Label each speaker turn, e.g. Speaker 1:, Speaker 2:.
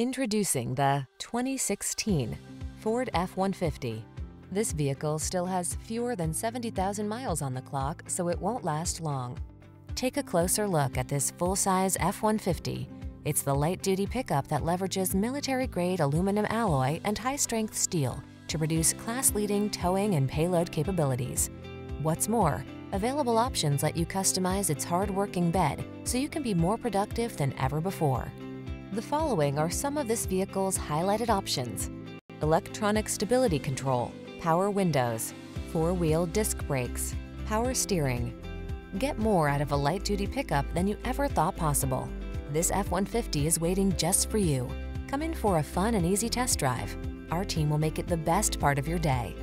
Speaker 1: Introducing the 2016 Ford F-150. This vehicle still has fewer than 70,000 miles on the clock, so it won't last long. Take a closer look at this full-size F-150. It's the light-duty pickup that leverages military-grade aluminum alloy and high-strength steel to produce class-leading towing and payload capabilities. What's more, available options let you customize its hard-working bed so you can be more productive than ever before. The following are some of this vehicle's highlighted options. Electronic stability control, power windows, four-wheel disc brakes, power steering. Get more out of a light-duty pickup than you ever thought possible. This F-150 is waiting just for you. Come in for a fun and easy test drive. Our team will make it the best part of your day.